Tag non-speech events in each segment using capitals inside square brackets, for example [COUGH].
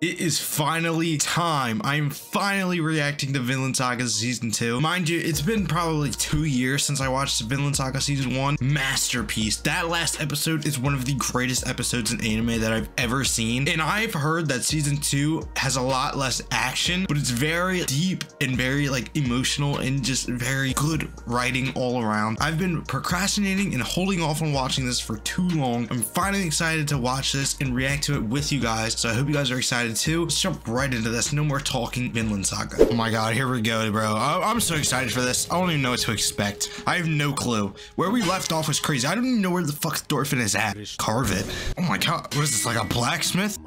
It is finally time. I'm finally reacting to Vinland Saga Season 2. Mind you, it's been probably two years since I watched Vinland Saga Season 1. Masterpiece. That last episode is one of the greatest episodes in anime that I've ever seen. And I've heard that Season 2 has a lot less action, but it's very deep and very like emotional and just very good writing all around. I've been procrastinating and holding off on watching this for too long. I'm finally excited to watch this and react to it with you guys. So I hope you guys are excited too. Let's jump right into this. No more talking Vinland Saga. Oh my god, here we go, bro. I I'm so excited for this. I don't even know what to expect. I have no clue. Where we left off was crazy. I don't even know where the fuck Thorfinn is at. Carve it. Oh my god, what is this, like a blacksmith?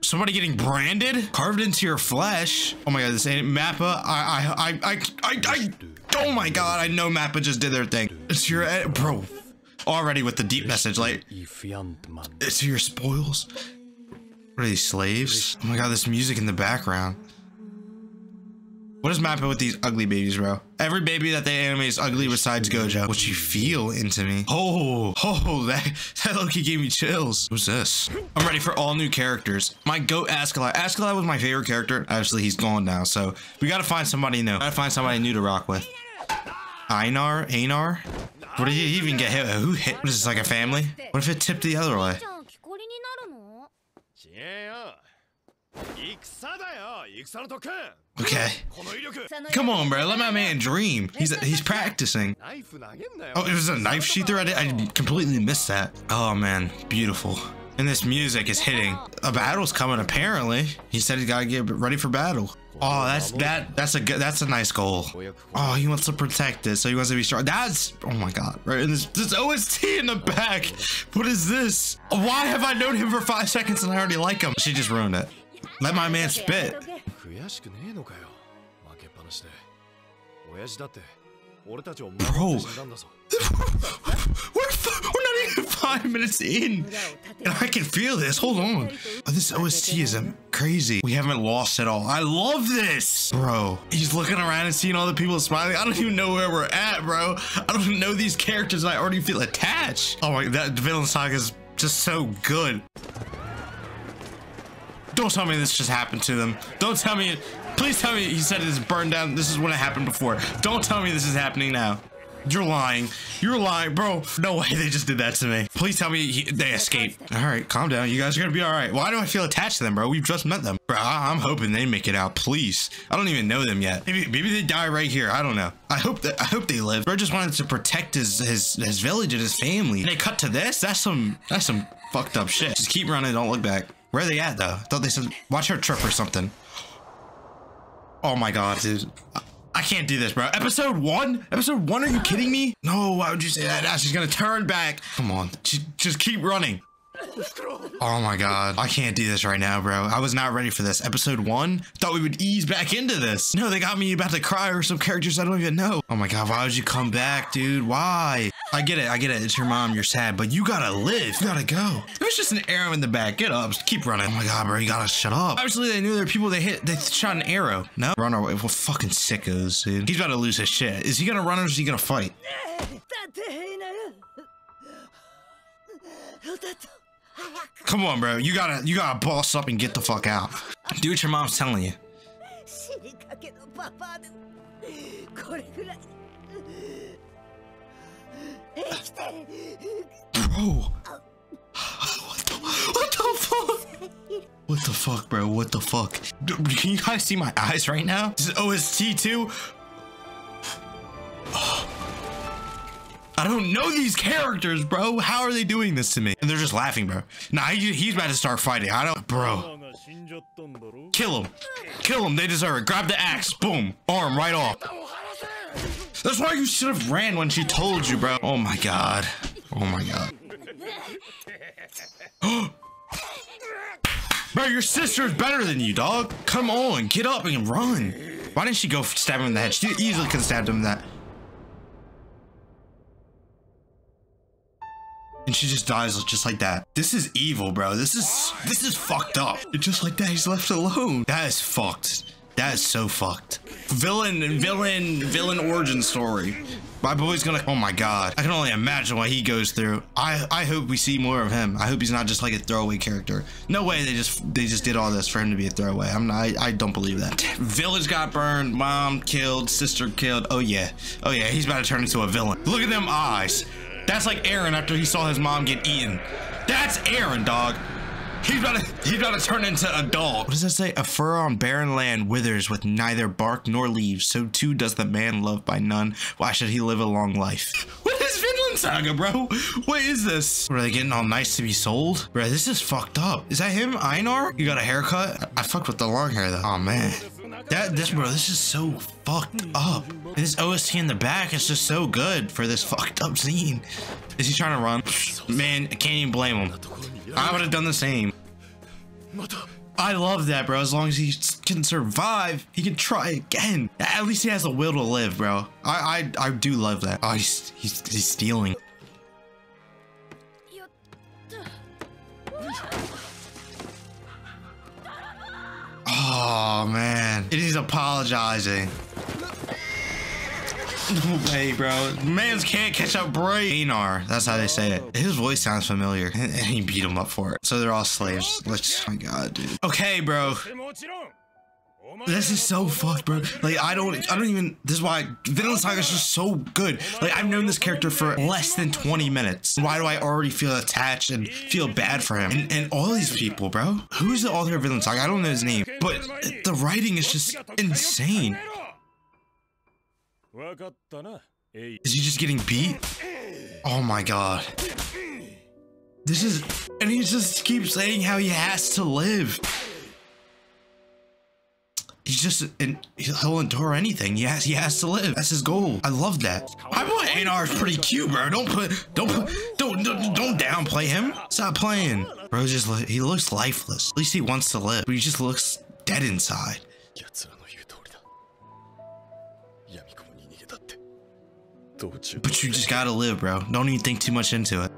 Somebody getting branded? Carved into your flesh? Oh my god, this ain't Mappa. I, I, I, I, I, I, oh my god, I know Mappa just did their thing. It's your, bro. Already with the deep message, like, it's your spoils. What are these slaves? Oh my god, this music in the background. What is Mappa with these ugly babies, bro? Every baby that they animate is ugly besides Gojo. What you feel into me? Oh, [LAUGHS] oh, that, that Loki gave me chills. Who's this? I'm ready for all new characters. My goat Askeladd. Askeladd was my favorite character. Actually, he's gone now, so we gotta find somebody new. Gotta find somebody new to rock with. Einar? Einar? What did he even get hit? Who hit? What is this, like a family? What if it tipped the other way? Okay. Come on, bro. Let my man dream. He's he's practicing. Oh, it was a knife sheath. There, I, I completely missed that. Oh man, beautiful. And this music is hitting. A battle's coming apparently. He said he gotta get ready for battle. Oh, that's that. That's a good. That's a nice goal. Oh, he wants to protect it, so he wants to be strong. That's oh my god, right? And this, this OST in the back. What is this? Why have I known him for five seconds and I already like him? She just ruined it. Let my man spit. Bro, we're, we're not even five minutes in. And I can feel this. Hold on. Oh, this OST is crazy. We haven't lost at all. I love this. Bro, he's looking around and seeing all the people smiling. I don't even know where we're at, bro. I don't know these characters. I already feel attached. Oh my, that Vinland Saga is just so good. Don't tell me this just happened to them. Don't tell me it. Please tell me he said it's burned down. This is what happened before. Don't tell me this is happening now. You're lying. You're lying, bro. No way they just did that to me. Please tell me he, they escaped. All right, calm down. You guys are gonna be all right. Why do I feel attached to them, bro? We've just met them, bro. I, am hoping they make it out. Please. I don't even know them yet. Maybe maybe they die right here. I don't know. I hope that I hope they live. Bro just wanted to protect his his his village and his family. And they cut to this. That's some that's some fucked up shit. Just keep running. Don't look back. Where are they at though? I thought they said watch her trip or something. Oh my god, dude. I- can't do this, bro. Episode one? Episode one? Are you kidding me? No, why would you say that? She's gonna turn back. Come on. Just, just keep running. Oh my god. I can't do this right now, bro. I was not ready for this. Episode one? Thought we would ease back into this. No, they got me about to cry or some characters I don't even know. Oh my god, why would you come back, dude? Why? I get it, I get it. It's your mom, you're sad, but you gotta live. You gotta go. It was just an arrow in the back. Get up. Keep running. Oh my god, bro, you gotta shut up. Obviously, they knew there were people they hit. They shot an arrow. No? Run away. Well, fucking sickos, dude. He's about to lose his shit. Is he gonna run or is he gonna fight? [LAUGHS] Come on, bro. You gotta you gotta boss up and get the fuck out. Do what your mom's telling you. Bro. What the, what the fuck? What the fuck, bro? What the fuck? Can you guys see my eyes right now? This is OST 2. I don't know these characters, bro. How are they doing this to me? And they're just laughing, bro. Nah, he, he's about to start fighting. I don't, bro. Kill him. Kill him. They deserve it. Grab the axe. Boom. Arm right off. That's why you should have ran when she told you, bro. Oh my god. Oh my god. [GASPS] bro, your sister's better than you, dog. Come on. Get up and run. Why didn't she go stab him in the head? She easily could have stabbed him in that. And she just dies just like that. This is evil, bro. This is this is fucked up. Just like that, he's left alone. That is fucked. That is so fucked. Villain, villain, villain origin story. My boy's gonna. Oh my god! I can only imagine what he goes through. I I hope we see more of him. I hope he's not just like a throwaway character. No way they just they just did all this for him to be a throwaway. I'm not. I, I don't believe that. Village got burned. Mom killed. Sister killed. Oh yeah. Oh yeah. He's about to turn into a villain. Look at them eyes. That's like Eren after he saw his mom get eaten. That's Eren, dog. He's about to he's about to turn into a dog. What does that say? A fir on barren land withers with neither bark nor leaves. So too does the man loved by none. Why should he live a long life? [LAUGHS] What is Vinland Saga, bro? What is this? What, are they getting all nice to be sold? Bro, this is fucked up. Is that him, Einar? You got a haircut? I fucked with the long hair though. Oh man. That this bro, this is so fucked up. And this OST in the back is just so good for this fucked up scene. Is he trying to run? Man, I can't even blame him. I would have done the same. I love that, bro. As long as he can survive, he can try again. At least he has a will to live, bro. I I, I do love that. Oh, he's, he's, he's stealing. Oh, man. He's apologizing. [LAUGHS] Way, bro. Mans can't catch up Bray. Einar, that's how they say it. His voice sounds familiar, and he beat him up for it. So they're all slaves. Let's, oh my god, dude. Okay, bro. This is so fucked, bro. Like I don't, I don't even. This is why Vinland Saga is just so good. Like I've known this character for less than 20 minutes. Why do I already feel attached and feel bad for him? And, and all these people, bro. Who's the author of Vinland Saga? I don't know his name, but the writing is just insane. Is he just getting beat? Oh my god. This is, and he just keeps saying how he has to live. He's just, and he'll endure anything. Yes, he, he, has to live. That's his goal. I love that. I want Einar is pretty cute, bro. Don't put, don't put, don't, don't, don't downplay him. Stop playing. Bro, just, he looks lifeless. At least he wants to live, but he just looks dead inside. But you just gotta live, bro. Don't even think too much into it.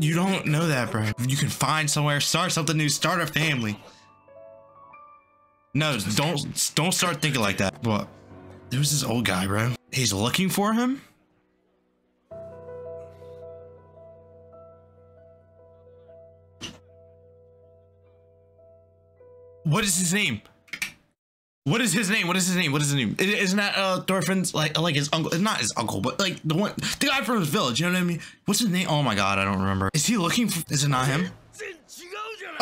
You don't know that, bro. You can find somewhere, start something new, start a family. No, don't don't start thinking like that. What? There's this old guy, bro. He's looking for him. What is his name? What is his name? What is his name? What is his name? Isn't that uh Thorfinn's like like his uncle? Not his uncle, but like the one, the guy from his village. You know what I mean? What's his name? Oh my god, I don't remember. Is he looking for? Is it not him?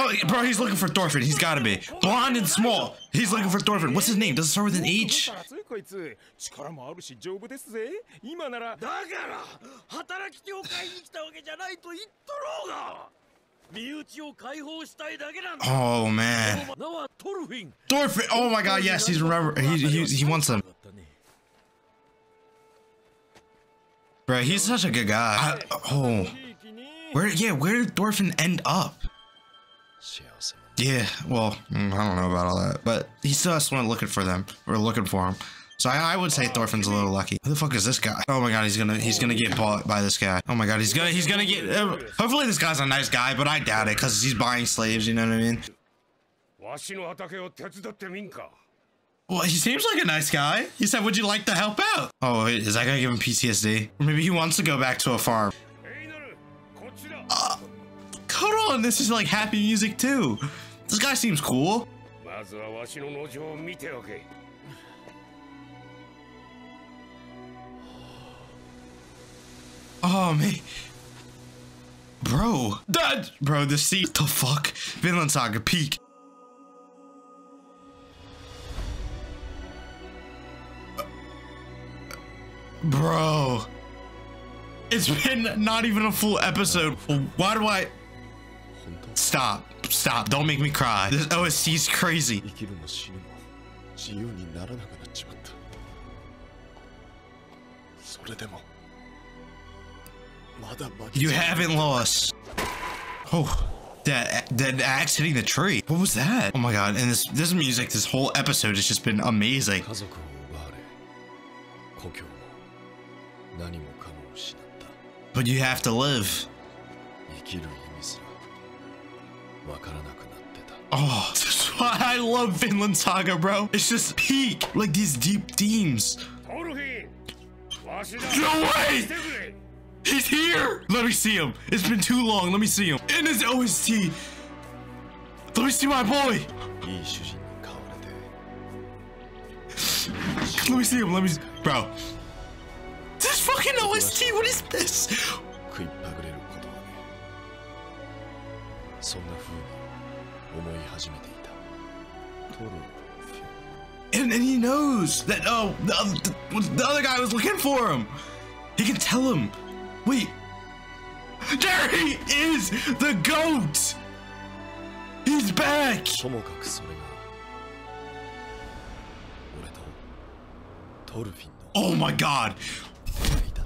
Oh, bro, he's looking for Thorfinn. He's gotta be. Blonde and small. He's looking for Thorfinn. What's his name? Does it start with an H? Oh man. Thorfinn. Oh my god, yes, he's remember he he, he wants him. Bro, he's such a good guy. I, oh. Where yeah, where did Thorfinn end up? Yeah, well, mm, I don't know about all that, but he still has someone looking for them or looking for him. So I, I would say Thorfinn's a little lucky. Who the fuck is this guy? Oh my god, he's gonna he's gonna get bought by this guy. Oh my god, he's gonna he's gonna get. Uh, hopefully this guy's a nice guy, but I doubt it because he's buying slaves. You know what I mean? Well, he seems like a nice guy. He said, "Would you like to help out?" Oh, is that gonna give him PTSD? Or maybe he wants to go back to a farm hold on, this is like happy music too. This guy seems cool. Oh man. Bro. Dad! Bro, the sea. The fuck? Vinland Saga peak. Bro. It's been not even a full episode. Why do I... Stop. Stop. Don't make me cry. This OST is crazy. You haven't lost. Oh. That, that axe hitting the tree. What was that? Oh my god. And this this music, this whole episode has just been amazing. But you have to live. Oh, [LAUGHS] that's why I love Vinland Saga, bro. It's just peak, like these deep themes. No way! He's here! Let me see him. It's been too long. Let me see him. In his OST. Let me see my boy. Let me see him. Let me. Bro. This fucking OST. What is this? そんな風に思い始めていたトルフィン And, and he knows that, oh, the, the, the other guy was looking for him. He can tell him. Wait. There he is! The goat! He's back! ともかくそれが俺とトルフィンの Oh my god.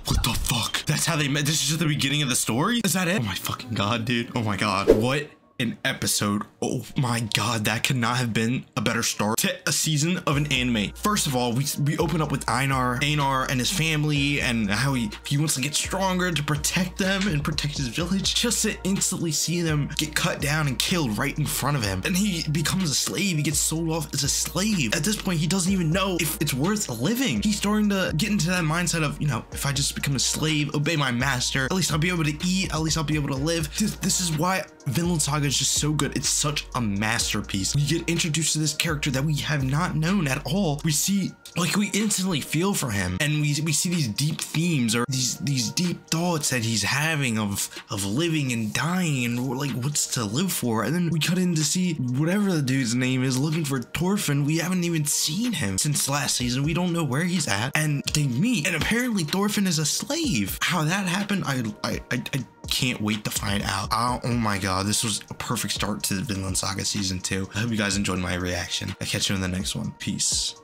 What the fuck? That's how they met. This is just the beginning of the story? Is that it? Oh my fucking god, dude. Oh my god. What an episode. Oh my god, that could not have been a better start to a season of an anime. First of all, we we open up with Einar, Einar and his family and how he, he wants to get stronger to protect them and protect his village. Just to instantly see them get cut down and killed right in front of him. And he becomes a slave. He gets sold off as a slave. At this point, he doesn't even know if it's worth living. He's starting to get into that mindset of, you know, if I just become a slave, obey my master, at least I'll be able to eat, at least I'll be able to live. This, this is why Vinland Saga is just so good. It's such a masterpiece. We get introduced to this character that we have not known at all. We see like we instantly feel for him and we we see these deep themes or these these deep thoughts that he's having of of living and dying and like what's to live for and then we cut in to see whatever the dude's name is looking for Thorfinn we haven't even seen him since last season we don't know where he's at and they meet and apparently Thorfinn is a slave how that happened I I I, I can't wait to find out. Oh, oh, my god, this was a perfect start to the Vinland Saga season 2. I hope you guys enjoyed my reaction. I'll catch you in the next one. Peace.